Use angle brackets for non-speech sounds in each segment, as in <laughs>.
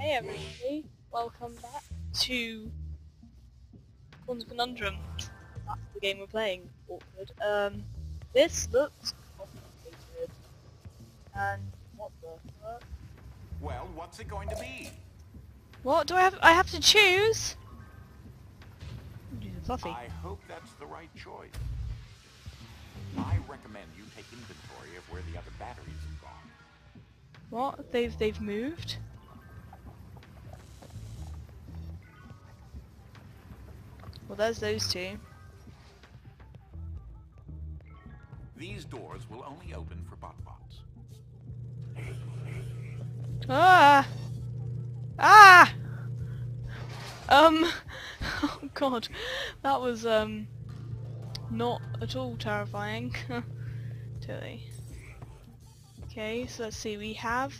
Hey everybody, welcome back to Corn's Conundrum. That's the game we're playing. Awkward. Um, this looks complicated. And what the fuck? Well, what's it going to be? What do I have? I have to choose. I hope that's the right choice. I recommend you take inventory of where the other batteries have gone. What? They've they've moved. Well, there's those two. These doors will only open for bot bots. Ah! Ah! Um, <laughs> oh god, that was, um, not at all terrifying. <laughs> totally. Okay, so let's see, we have,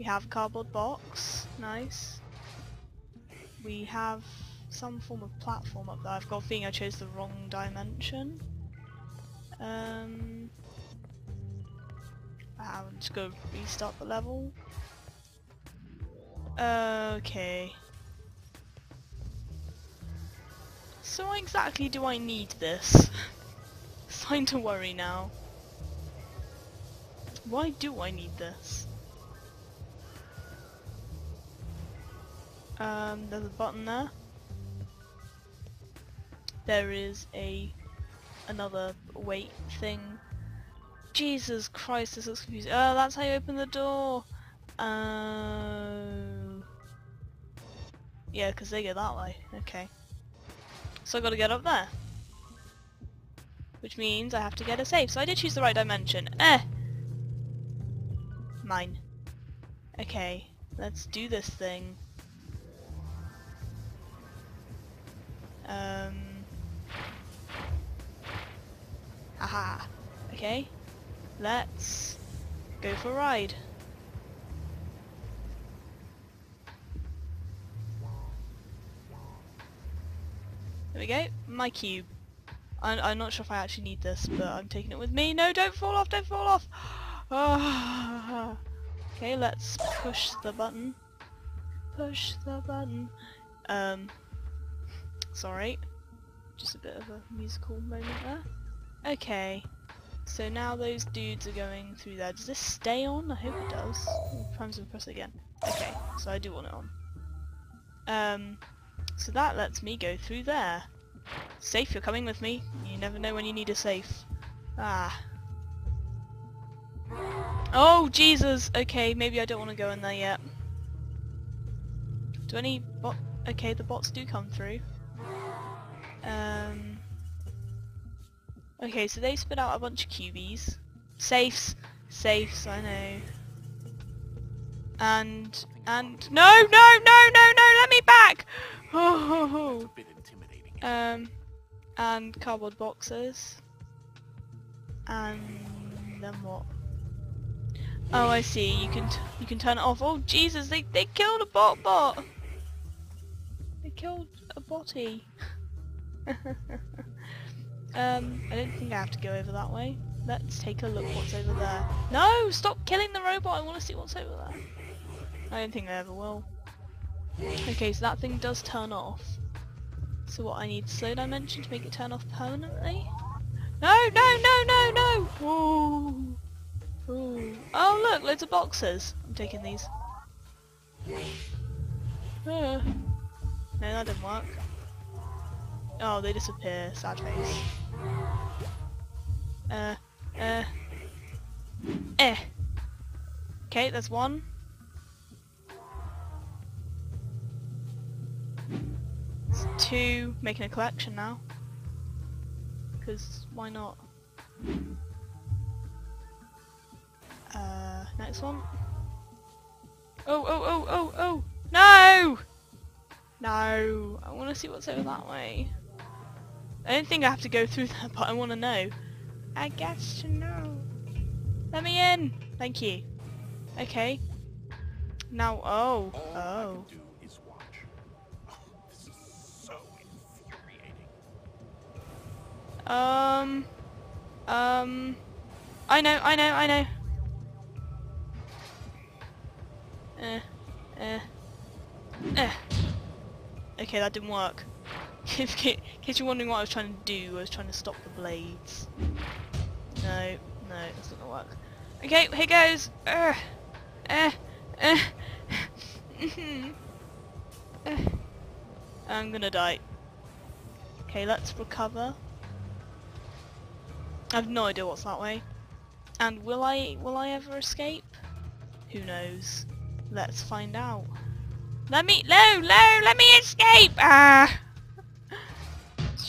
we have cardboard box, nice. We have some form of platform up there, I've got a feeling I chose the wrong dimension. Um, I'm just gonna restart the level. Okay. So why exactly do I need this? <laughs> Starting to worry now. Why do I need this? Um, there's a button there. There is a another weight thing. Jesus Christ, this looks confusing. Oh, that's how you open the door. Oh. Yeah, because they go that way. Okay. So I gotta get up there. Which means I have to get a safe. So I did choose the right dimension. Eh! Mine. Okay, let's do this thing. Um. Aha. Okay. Let's go for a ride. There we go, my cube. I'm, I'm not sure if I actually need this, but I'm taking it with me. No, don't fall off, don't fall off! <sighs> Okay, let's push the button. Push the button. Um, sorry. Just a bit of a musical moment there. Okay, so now those dudes are going through there. Does this stay on? I hope it does. Prime to press again. Okay, so I do want it on. Um, so that lets me go through there. Safe, you're coming with me. You never know when you need a safe. Ah. Oh, Jesus! Okay, maybe I don't want to go in there yet. Do any bot... Okay, the bots do come through. Um... Okay, so they spit out a bunch of cubies. Safes! Safes, I know. And... And... No, no, no, no, no! Let me back! Oh, <laughs> um, and cardboard boxes. And then what? Oh, I see. You can you can turn it off. Oh, Jesus! They they killed a bot bot. They killed a botty. <laughs> um, I don't think I have to go over that way. Let's take a look what's over there. No! Stop killing the robot! I want to see what's over there. I don't think I ever will. Okay, so that thing does turn off. So what, I need slow dimension to make it turn off permanently? No, no, no, no, no! Ooh. Ooh. Oh look, loads of boxes. I'm taking these. Uh. No, that didn't work. Oh, they disappear. Sad face. Uh, uh. Eh. Okay, there's one. It's two. Making a collection now. Because why not? Uh, next one. Oh, oh, oh, oh, oh! No! No! I want to see what's over that way. I don't think I have to go through that, but I want to know. I guess to know. Let me in! Thank you. Okay. Now, oh, All I oh. can do is watch. Oh, <laughs> this is so infuriating. Um, um, I know, I know, I know. Eh, Eh, eh, Okay, that didn't work. <laughs> in case you're wondering what I was trying to do, I was trying to stop the blades. No, no, that's not gonna work. Okay, here goes! Uh, uh, uh, uh. I'm gonna die. Okay, let's recover. I have no idea what's that way. And will I will I ever escape? Who knows? Let's find out. Let me no no let me escape! Ah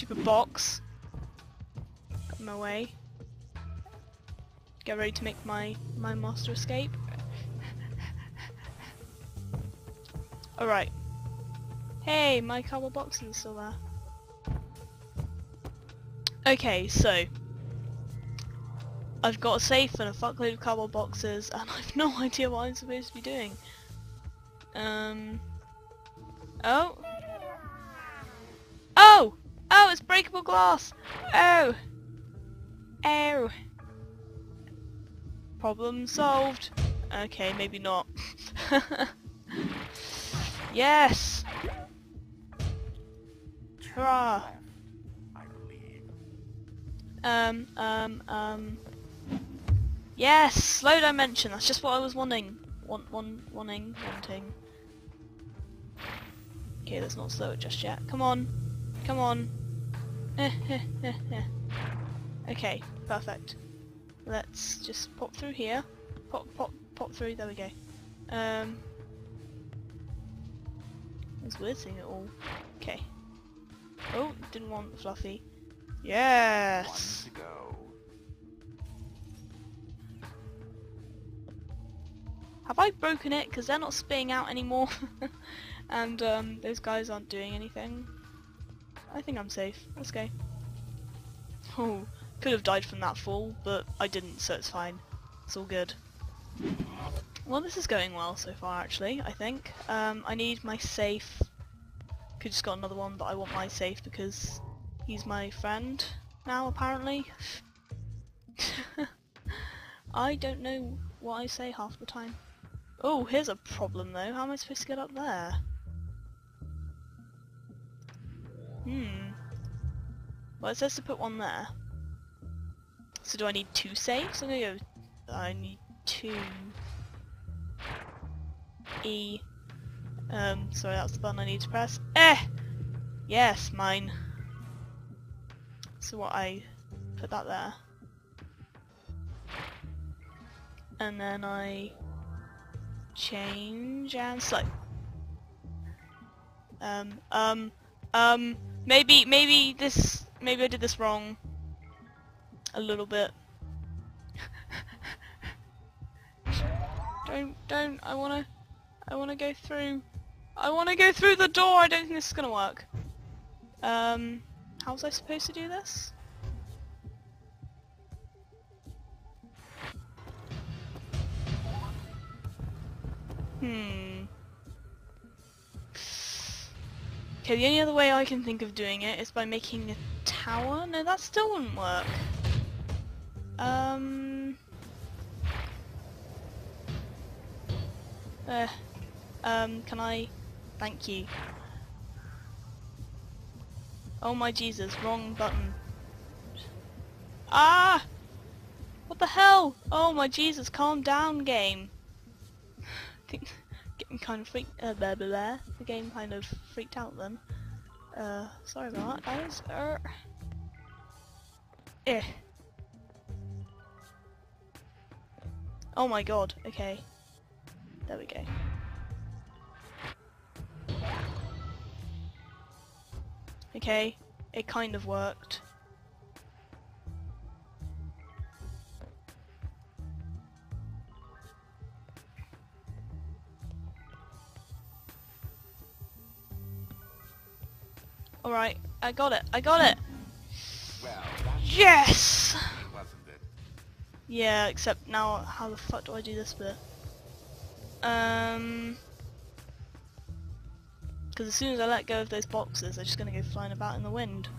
Stupid box. Of my way. Get ready to make my my master escape. <laughs> Alright. Hey, my cardboard box is still there. Okay, so I've got a safe and a fuckload of cardboard boxes <laughs> and I've no <laughs> idea what I'm supposed to be doing. Um Oh! It's breakable glass! Oh! Oh! Problem solved. Okay, maybe not. <laughs> yes! Hurrah! Um, um, um... Yes! Slow dimension, that's just what I was wanting. Want, want, wanting, wanting. Okay, let's not slow it just yet. Come on. Come on. Eh, eh, eh, eh. okay, perfect. Let's just pop through here. Pop, pop, pop through, there we go. Um... It's weird seeing it all. Okay. Oh, didn't want fluffy. Yes! One to go. Have I broken it? Because they're not spitting out anymore. <laughs> and um, those guys aren't doing anything. I think I'm safe. Let's go. Oh, could have died from that fall, but I didn't, so it's fine. It's all good. Well, this is going well so far, actually, I think. Um, I need my safe. Could just got another one, but I want my safe because he's my friend now, apparently. <laughs> I don't know what I say half the time. Oh, here's a problem though. How am I supposed to get up there? Hmm. Well, it says to put one there. So do I need two saves? I'm gonna go... I need two... E... Um, sorry, that's the button I need to press. Eh! Yes, mine. So what, I put that there. And then I change and select. Um, um, um, maybe, maybe this, maybe I did this wrong. A little bit. don't, don't, I wanna, I wanna go through. I wanna go through the door, I don't think this is gonna work. Um, how was I supposed to do this? Hmm. Okay, the only other way I can think of doing it is by making a tower. No, that still wouldn't work. Um. Uh, um, can I? Thank you. Oh my Jesus, wrong button. Ah! What the hell? Oh my Jesus, calm down game. <laughs> kind of freaked uh, blah, blah, blah. the game kind of freaked out then. Uh sorry about that guys. Uh, eh. Oh my god, okay. There we go. Okay, it kind of worked. Alright, I got it, I got it! Well, Yes! it? Yeah, except now, how the fuck do I do this bit? Um... Because as soon as I let go of those boxes, they're just going to go flying about in the wind.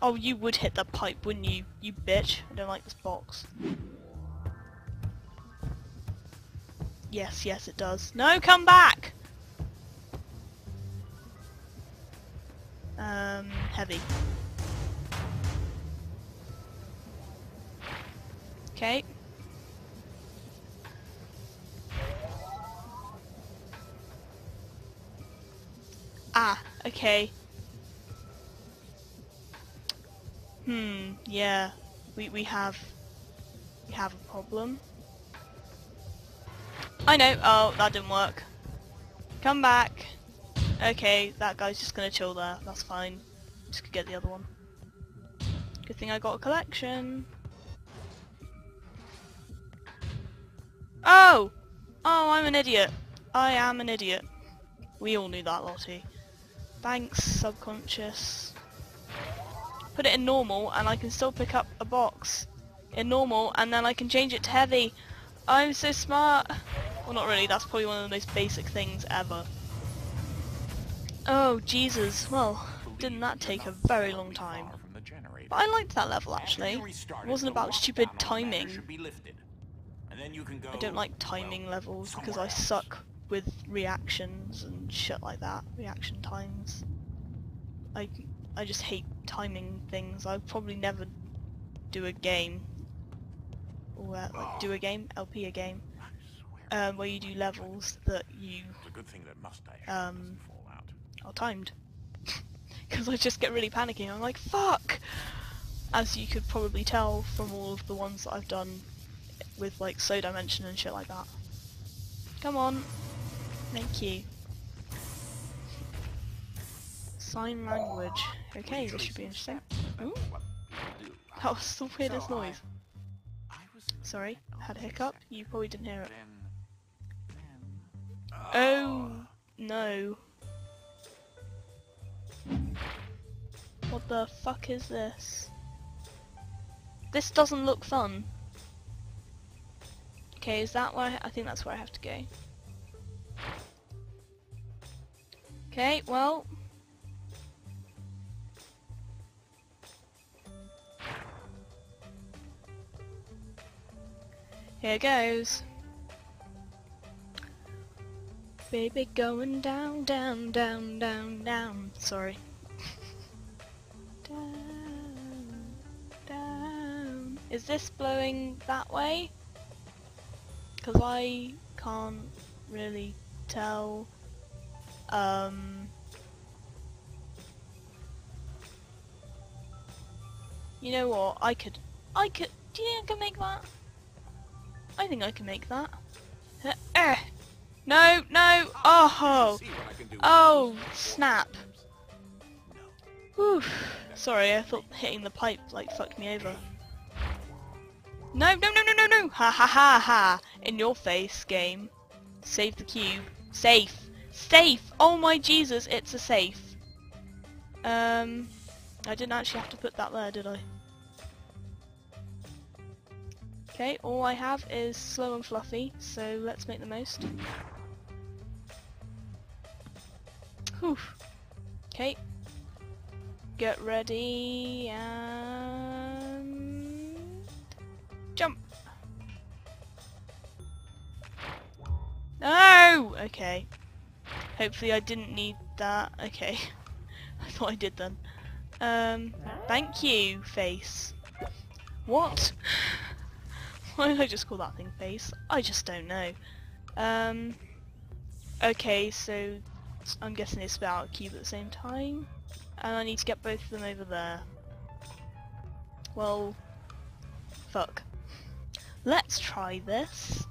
Oh, you would hit the pipe, wouldn't you? You bitch. I don't like this box. Yes, yes it does. No, come back! Um, heavy. Okay. Ah, okay. Hmm, yeah. We we have we have a problem. I know. Oh, that didn't work. Come back. Okay, that guy's just gonna chill there. That's fine. Just could get the other one. Good thing I got a collection. Oh! Oh, I'm an idiot. I am an idiot. We all knew that, Lottie. Thanks, subconscious. Put it in normal and I can still pick up a box in normal and then I can change it to heavy. I'm so smart. Well, not really. That's probably one of the most basic things ever. Oh, Jesus. Well, didn't that take a very long time. But I liked that level, actually. It wasn't about stupid timing. I don't like timing levels because I suck with reactions and shit like that. Reaction times. I, I just hate timing things. I'll probably never do a game. Or uh, like do a game, LP a game. Um, where you do levels that you um, are timed. <laughs> Because I just get really panicky. I'm like, fuck! As you could probably tell from all of the ones that I've done with like So dimension and shit like that. Come on. Thank you. Sign language. Okay, this should be interesting. Ooh. That was the weirdest noise. Sorry, had a hiccup. You probably didn't hear it. Oh no. What the fuck is this? This doesn't look fun. Okay, is that where I, I think that's where I have to go. Okay, well. Here goes. Baby going down, down, down, down, down. Sorry. down, down. Is this blowing that way? Because I can't really tell. Um, you know what? I could, I could. Do you think I can make that? I think I can make that. No, no. Oh, oh, snap. Whew. Sorry, I thought hitting the pipe like fucked me over. No, no, no, no, no, no! Ha ha ha ha! In your face, game. Save the cube. Safe! Safe! Oh my Jesus, it's a safe. Um, I didn't actually have to put that there, did I? Okay, all I have is slow and fluffy, so let's make the most. Whew. Okay. Get ready and jump. No! Okay. Hopefully I didn't need that. Okay. <laughs> I thought I did then. Um, thank you, face. What? Why did I just call that thing face? I just don't know. Um, okay, so I'm guessing it's about a cube at the same time. And I need to get both of them over there. Well, fuck. Let's try this.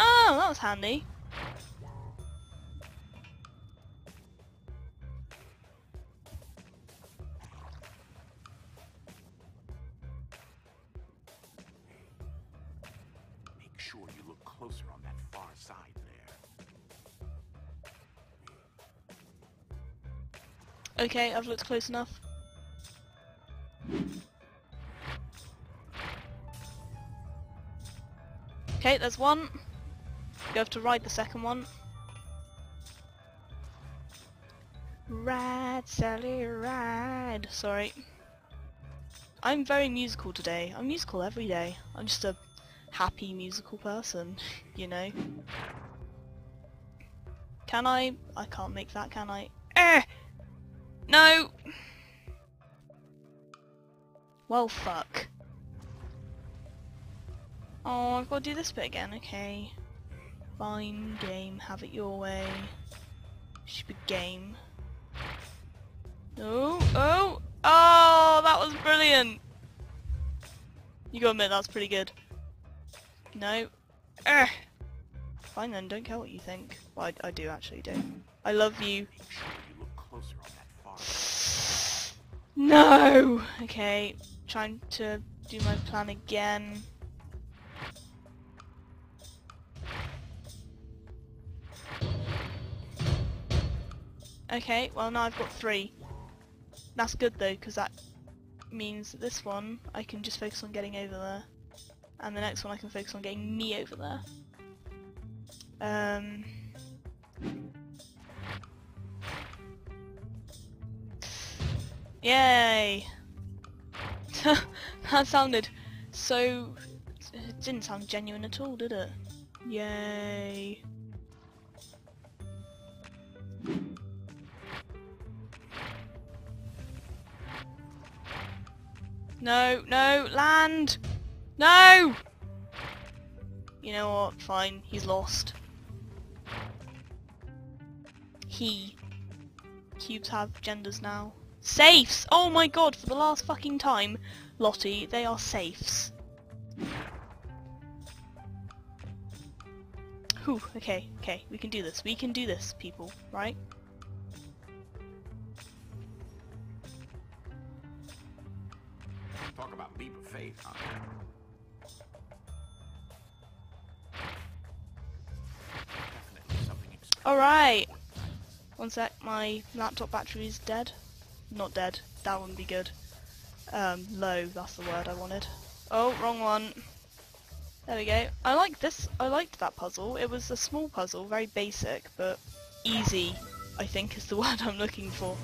Oh, that was handy. Okay, I've looked close enough. Okay, there's one. You have to ride the second one. Ride, Sally, ride. Sorry. I'm very musical today. I'm musical every day. I'm just a happy musical person, <laughs> you know. Can I? I can't make that, can I? Eh! No! Well, fuck. Oh, I've got to do this bit again, okay. Fine, game, have it your way. Stupid game. Oh, oh, oh, that was brilliant! You gotta admit, that's pretty good. No. Ugh. Fine then, don't care what you think. Well, I, I do actually don't. I love you. No! Okay, trying to do my plan again. Okay, well now I've got three. That's good though, because that means that this one I can just focus on getting over there. And the next one I can focus on getting me over there. Um... Yay! <laughs> that sounded so... It didn't sound genuine at all, did it? Yay! No, no, land! No! You know what, fine, he's lost. He. Cubes have genders now. Safes! Oh my god, for the last fucking time, Lottie, they are safes. Whew, okay, okay, we can do this. We can do this, people, right? Talk about leap of faith, huh? Definitely something extra. Alright! One sec, my laptop battery is dead. Not dead, that wouldn't be good. Um, low, that's the word I wanted. Oh, wrong one. There we go. I like this, I liked that puzzle. It was a small puzzle, very basic, but easy, I think is the <laughs> word I'm looking for.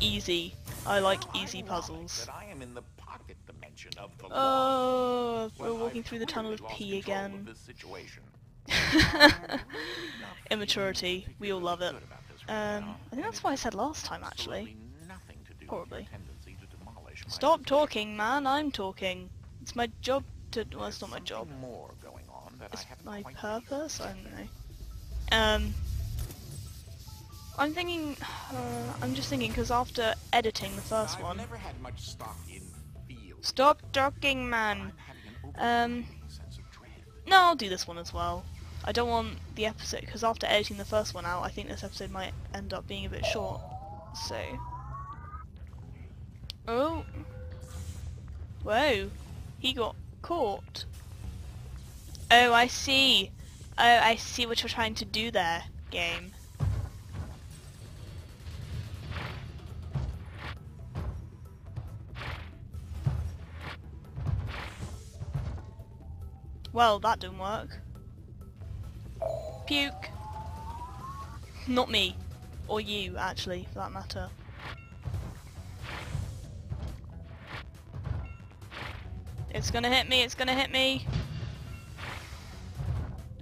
Easy. I like easy puzzles. I am in the pocket dimension of the. Oh, we're walking through the tunnel of P again. <laughs> Immaturity, we all love it. Good about this Um, I think that's what I said last time actually. Probably. tendency to demolish my Stop talking, man, I'm talking. It's my job to, well it's not my job. more going on that It's my purpose, I don't know. Um, I'm thinking, uh, I'm just thinking because after editing the first one, never had much stock in stop talking, man. I'm having an Um, overwhelming sense of dread. No, I'll do this one as well. I don't want the episode because after editing the first one out, I think this episode might end up being a bit short. So, oh, whoa, he got caught. Oh, I see. Oh, I see what you're trying to do there, game. Well, that didn't work. Puke. Not me. Or you, actually, for that matter. It's gonna hit me, it's gonna hit me.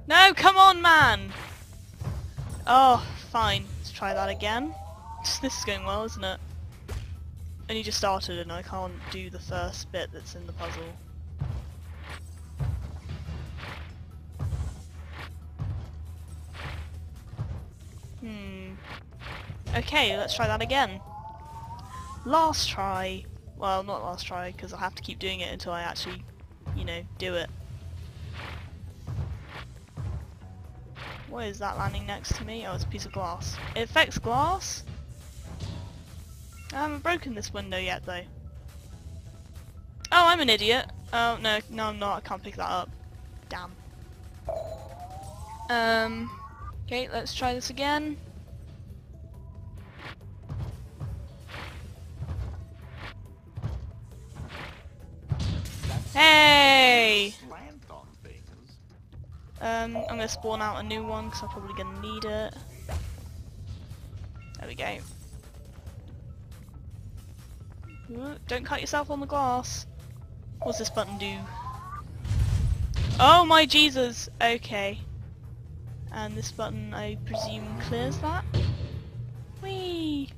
No, come on, man! Oh, fine. Let's try that again. <laughs> This is going well, isn't it? Only just started and I can't do the first bit that's in the puzzle. Hmm. Okay, let's try that again. Last try. Well, not last try, because I have to keep doing it until I actually, you know, do it. What is that landing next to me? Oh, it's a piece of glass. It affects glass? I haven't broken this window yet, though. Oh, I'm an idiot. Oh, no, no I'm not. I can't pick that up. Damn. Um, okay, let's try this again. Hey! Um, I'm gonna spawn out a new one because I'm probably gonna need it. There we go. Uh, Don't cut yourself on the glass. What's this button do? Oh my Jesus! Okay. And this button, I presume, clears that? Whee!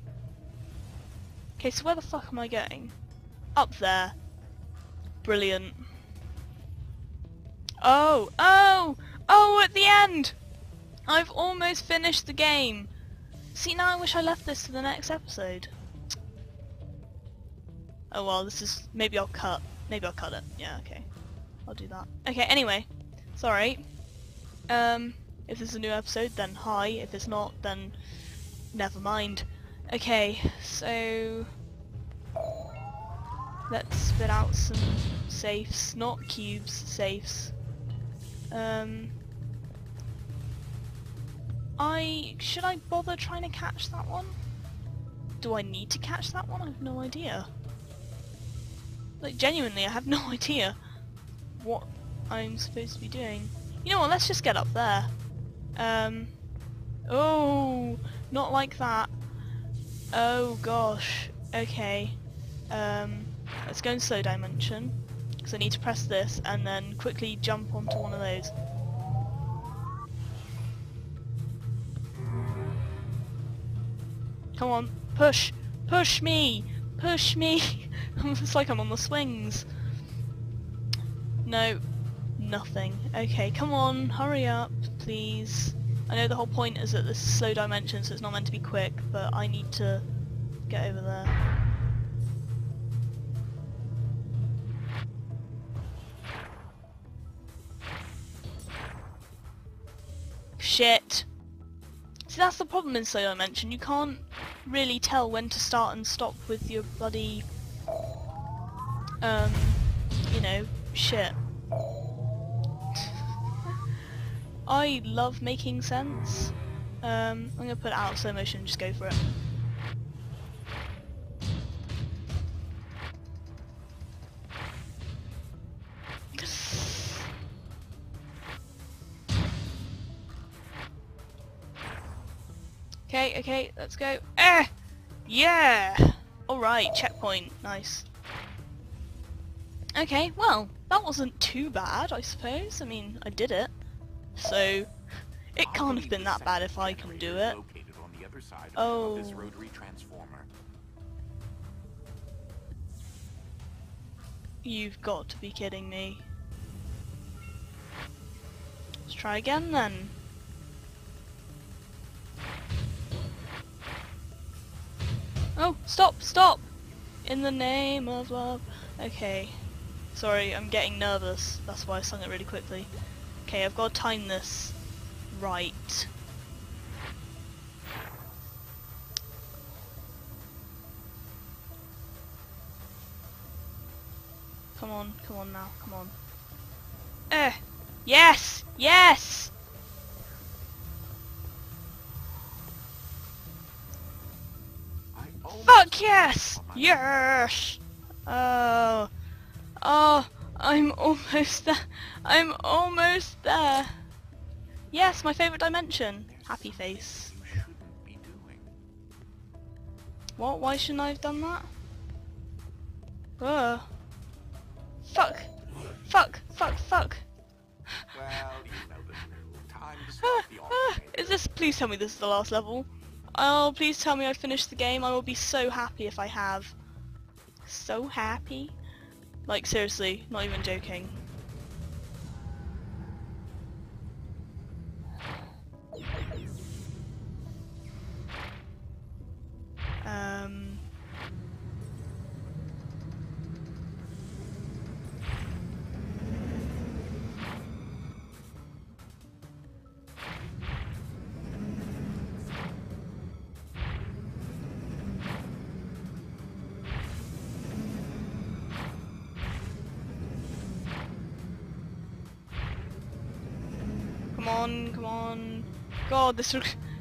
Okay, so where the fuck am I going? Up there. Brilliant. Oh! Oh! Oh, at the end! I've almost finished the game. See, now I wish I left this to the next episode. Oh well, this is... Maybe I'll cut. Maybe I'll cut it. Yeah, okay. I'll do that. Okay, anyway. Sorry. Um, if this is a new episode, then hi. If it's not, then never mind. Okay, so... Let's spit out some safes. Not cubes, safes. Um... I... Should I bother trying to catch that one? Do I need to catch that one? I have no idea. Like, genuinely, I have no <laughs> idea what I'm supposed to be doing. You know what, let's just get up there. Um... Oh! Not like that. Oh gosh. Okay. Um, let's go in slow dimension. Because I need to press this and then quickly jump onto one of those. Come on, push! Push me! Push me! <laughs> it's like I'm on the swings. No, nothing. Okay, come on, hurry up, please. I know the whole point is that this is slow dimension, so it's not meant to be quick, but I need to get over there. Shit. See, that's the problem in slow dimension. You can't really tell when to start and stop with your bloody, um, you know, shit. <laughs> I love making sense. Um, I'm gonna put it out slow motion and just go for it. Okay, let's go. Eh! Yeah! Alright, checkpoint. Nice. Okay, well, that wasn't too bad, I suppose. I mean, I did it. So, it can't have been that bad if I can do it. Oh. You've got to be kidding me. Let's try again then. Oh, stop, stop! In the name of love. Okay. Sorry, I'm getting nervous. That's why I sung it really quickly. Okay, I've got to time this right. Come on, come on now, come on. Eh! Yes! Yes! I almost Fuck yes! Yes! Oh. Oh, I'm almost there. I'm almost there. Yes, my favourite dimension. Happy face. You shouldn't be doing. What? Why shouldn't I have done that? Ugh. Fuck. Fuck. Fuck. Fuck. Well, you know the drill. Time to Ah, ah, is this? Please tell me this is the last level. Oh, please tell me I finished the game. I will be so happy if I have. So happy. Like seriously, not even joking. On. God, this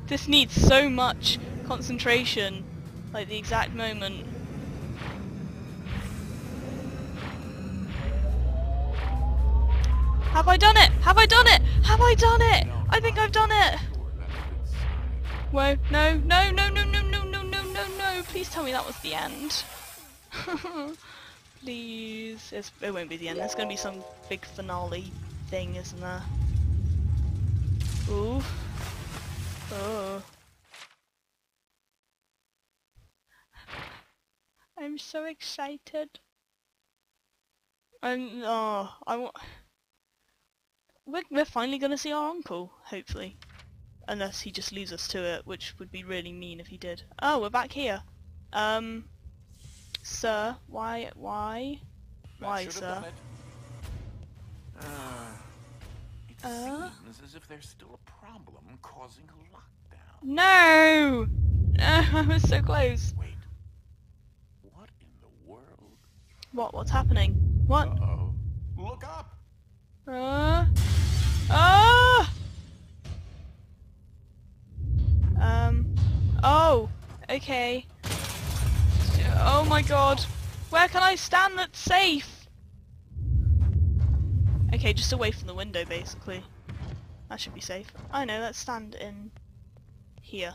this needs so much concentration. Like the exact moment. Have I done it? Have I done it? Have I done it? I think I've done it. Whoa, no, no, no, no, no, no, no, no, no, no. Please tell me that was the end. <laughs> Please. It's, it won't be the end. There's going to be some big finale thing, isn't there? Ooh. Oh. I'm so excited. I'm, oh, I want... We're, we're finally going to see our uncle, hopefully. Unless he just leaves us to it, which would be really mean if he did. Oh, we're back here. Um, sir, why, why, That why, sir? done it. Uh, it Uh? Seems as if there's still a problem causing a lockdown. No! <laughs> I was so close. Wait. What in the world? What, what's happening? What? Uh-oh. Look up! Uh, ah! Um, oh, okay. Oh my god. Where can I stand that's safe? Okay, just away from the window basically. That should be safe. I know, let's stand in here.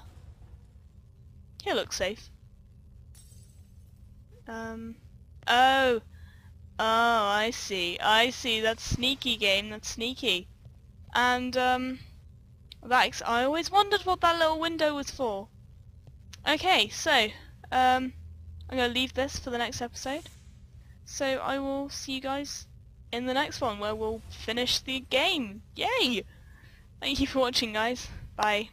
Here looks safe. Um, oh. Oh, I see. I see. That's sneaky game. That's sneaky. And, um, that I always wondered what that little window was for. Okay, so, um, I'm going to leave this for the next episode. So I will see you guys in the next one where we'll finish the game. Yay! Thank you for watching, guys. Bye.